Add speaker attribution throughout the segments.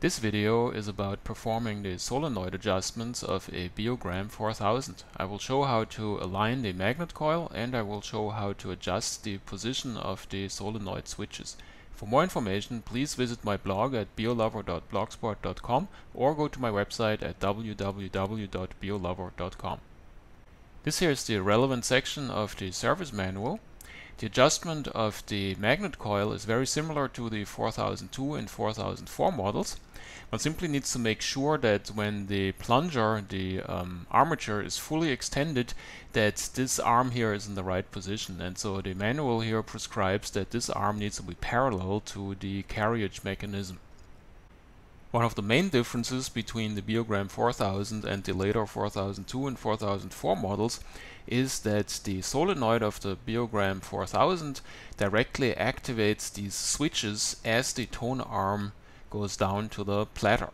Speaker 1: This video is about performing the solenoid adjustments of a Beogram 4000. I will show how to align the magnet coil and I will show how to adjust the position of the solenoid switches. For more information please visit my blog at beolover.blogspot.com or go to my website at www.beolover.com. This here is the relevant section of the service manual. The adjustment of the magnet coil is very similar to the 4002 and 4004 models. One simply needs to make sure that when the plunger, the um, armature is fully extended, that this arm here is in the right position. And so the manual here prescribes that this arm needs to be parallel to the carriage mechanism. One of the main differences between the Beogram 4000 and the later 4002 and 4004 models is that the solenoid of the Beogram 4000 directly activates these switches as the tone arm goes down to the platter.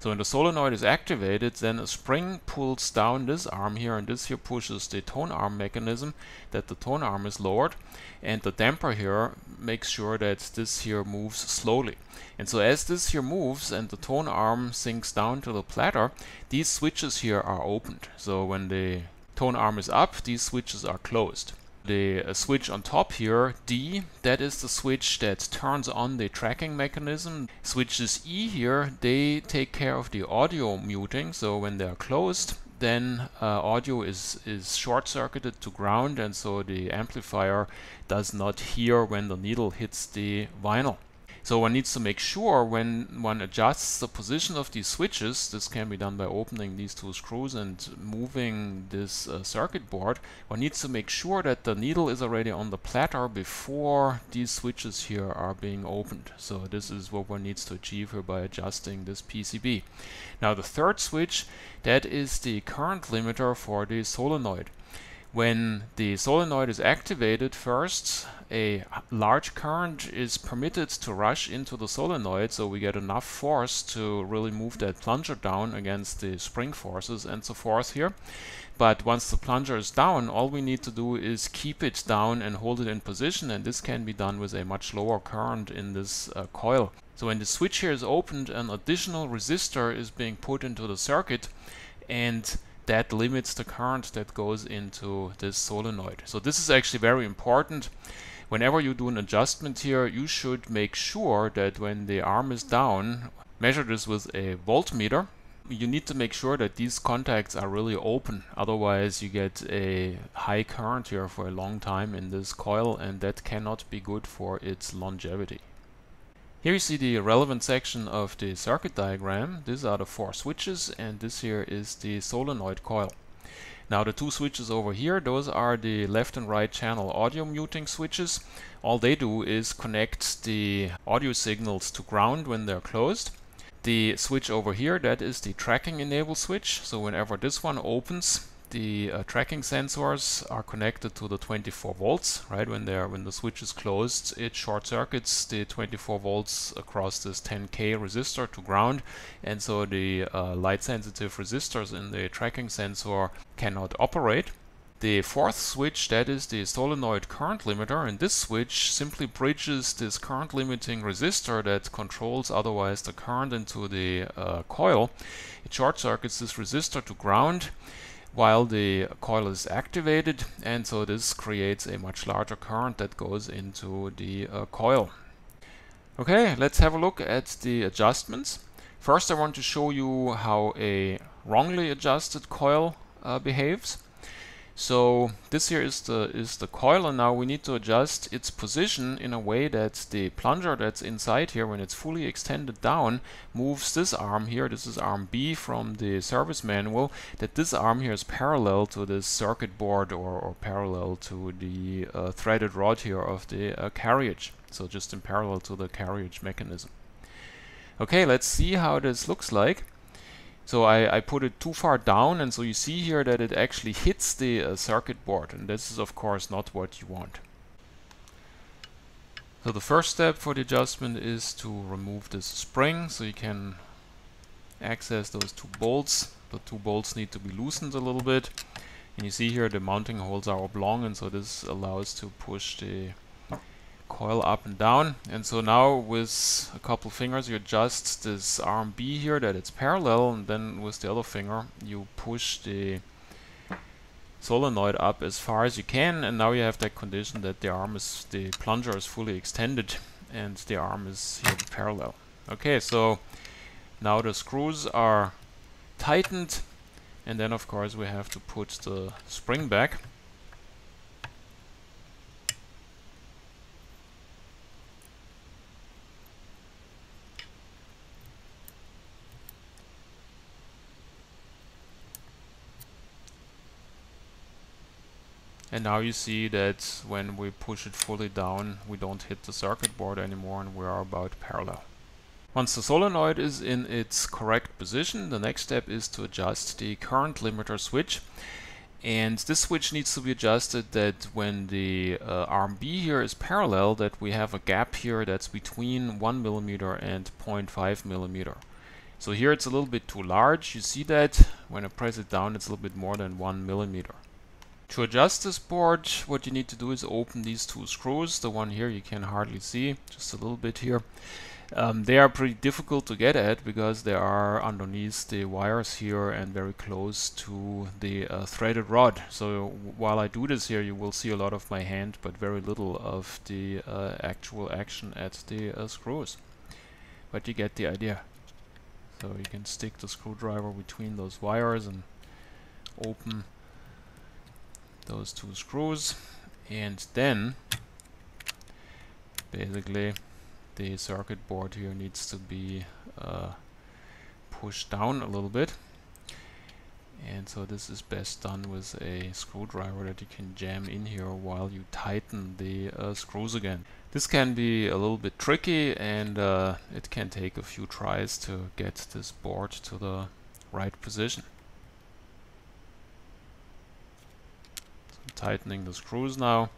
Speaker 1: So when the solenoid is activated, then a spring pulls down this arm here, and this here pushes the tone arm mechanism that the tone arm is lowered, and the damper here makes sure that this here moves slowly. And so as this here moves and the tone arm sinks down to the platter, these switches here are opened. So when the tone arm is up, these switches are closed the uh, switch on top here, D, that is the switch that turns on the tracking mechanism. Switches E here, they take care of the audio muting, so when they're closed, then uh, audio is, is short-circuited to ground and so the amplifier does not hear when the needle hits the vinyl. So one needs to make sure when one adjusts the position of these switches, this can be done by opening these two screws and moving this uh, circuit board, one needs to make sure that the needle is already on the platter before these switches here are being opened. So this is what one needs to achieve here by adjusting this PCB. Now the third switch, that is the current limiter for the solenoid. When the solenoid is activated first, a large current is permitted to rush into the solenoid so we get enough force to really move that plunger down against the spring forces and so forth here. But once the plunger is down, all we need to do is keep it down and hold it in position and this can be done with a much lower current in this uh, coil. So when the switch here is opened, an additional resistor is being put into the circuit and that limits the current that goes into this solenoid. So this is actually very important. Whenever you do an adjustment here, you should make sure that when the arm is down, measure this with a voltmeter. You need to make sure that these contacts are really open, otherwise you get a high current here for a long time in this coil and that cannot be good for its longevity. Here you see the relevant section of the circuit diagram. These are the four switches and this here is the solenoid coil. Now the two switches over here, those are the left and right channel audio muting switches. All they do is connect the audio signals to ground when they're closed. The switch over here, that is the tracking enable switch. So whenever this one opens, the uh, tracking sensors are connected to the 24 volts, right? When they're when the switch is closed, it short circuits the 24 volts across this 10k resistor to ground, and so the uh, light sensitive resistors in the tracking sensor cannot operate. The fourth switch, that is the solenoid current limiter, and this switch simply bridges this current limiting resistor that controls otherwise the current into the uh, coil. It short circuits this resistor to ground while the coil is activated and so this creates a much larger current that goes into the uh, coil. Okay, let's have a look at the adjustments. First I want to show you how a wrongly adjusted coil uh, behaves. So this here is the is the coil and now we need to adjust its position in a way that the plunger that's inside here when it's fully extended down moves this arm here, this is arm B from the service manual, that this arm here is parallel to this circuit board or, or parallel to the uh, threaded rod here of the uh, carriage. So just in parallel to the carriage mechanism. Okay, let's see how this looks like. So I, I put it too far down and so you see here that it actually hits the uh, circuit board and this is of course not what you want. So the first step for the adjustment is to remove this spring so you can access those two bolts. The two bolts need to be loosened a little bit and you see here the mounting holes are oblong and so this allows to push the coil up and down. And so now with a couple fingers you adjust this arm B here that it's parallel and then with the other finger you push the solenoid up as far as you can and now you have that condition that the arm is, the plunger is fully extended and the arm is here parallel. Okay, so now the screws are tightened and then of course we have to put the spring back. And now you see that when we push it fully down, we don't hit the circuit board anymore and we are about parallel. Once the solenoid is in its correct position, the next step is to adjust the current limiter switch. And this switch needs to be adjusted that when the uh, arm B here is parallel, that we have a gap here that's between 1 millimeter and 0.5 millimeter. So here it's a little bit too large. You see that when I press it down, it's a little bit more than 1 millimeter. To adjust this board, what you need to do is open these two screws. The one here you can hardly see, just a little bit here. Um, they are pretty difficult to get at because they are underneath the wires here and very close to the uh, threaded rod. So while I do this here, you will see a lot of my hand, but very little of the uh, actual action at the uh, screws. But you get the idea. So you can stick the screwdriver between those wires and open those two screws and then basically the circuit board here needs to be uh, pushed down a little bit and so this is best done with a screwdriver that you can jam in here while you tighten the uh, screws again. This can be a little bit tricky and uh, it can take a few tries to get this board to the right position. Tightening the screws now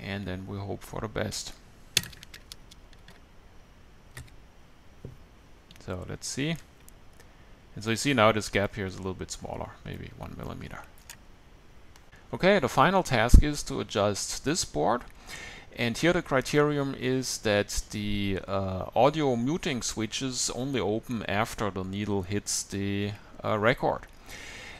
Speaker 1: and then we hope for the best. So let's see. And so you see now this gap here is a little bit smaller, maybe one millimeter. Okay, the final task is to adjust this board. And here the criterion is that the uh, audio muting switches only open after the needle hits the uh, record.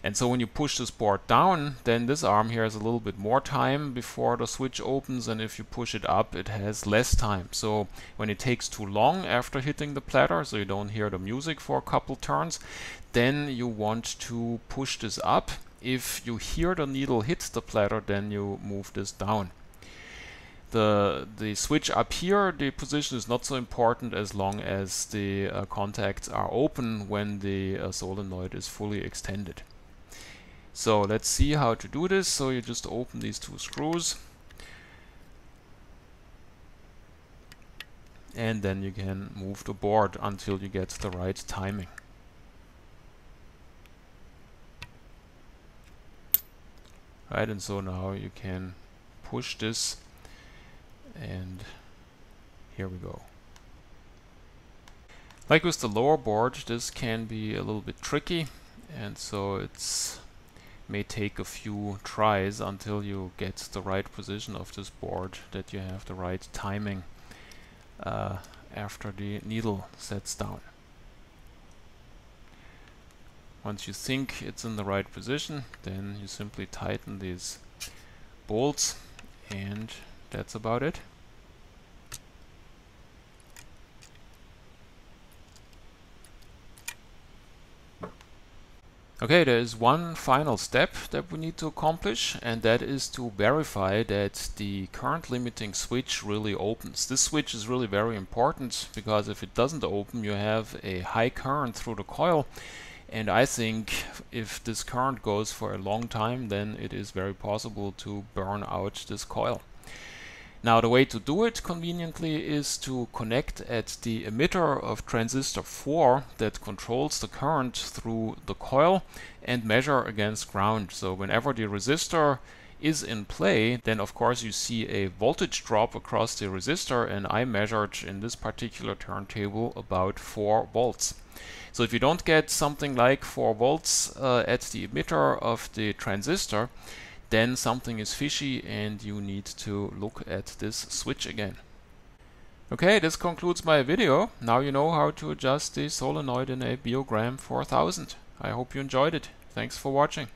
Speaker 1: And so when you push this board down, then this arm here has a little bit more time before the switch opens, and if you push it up, it has less time. So when it takes too long after hitting the platter, so you don't hear the music for a couple turns, then you want to push this up. If you hear the needle hit the platter, then you move this down. The, the switch up here, the position is not so important as long as the uh, contacts are open when the uh, solenoid is fully extended. So let's see how to do this. So you just open these two screws and then you can move the board until you get the right timing. Right, and so now you can push this and here we go. Like with the lower board, this can be a little bit tricky and so it's may take a few tries until you get the right position of this board, that you have the right timing uh, after the needle sets down. Once you think it's in the right position, then you simply tighten these bolts and that's about it. Okay, there is one final step that we need to accomplish and that is to verify that the current limiting switch really opens. This switch is really very important because if it doesn't open you have a high current through the coil and I think if this current goes for a long time then it is very possible to burn out this coil. Now the way to do it conveniently is to connect at the emitter of transistor 4 that controls the current through the coil and measure against ground. So whenever the resistor is in play, then of course you see a voltage drop across the resistor and I measured in this particular turntable about 4 volts. So if you don't get something like 4 volts uh, at the emitter of the transistor, then something is fishy and you need to look at this switch again. Okay, this concludes my video. Now you know how to adjust the solenoid in a Beogram 4000. I hope you enjoyed it. Thanks for watching.